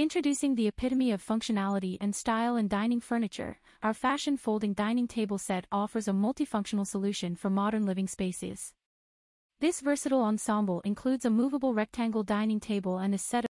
Introducing the epitome of functionality and style in dining furniture, our fashion folding dining table set offers a multifunctional solution for modern living spaces. This versatile ensemble includes a movable rectangle dining table and a set of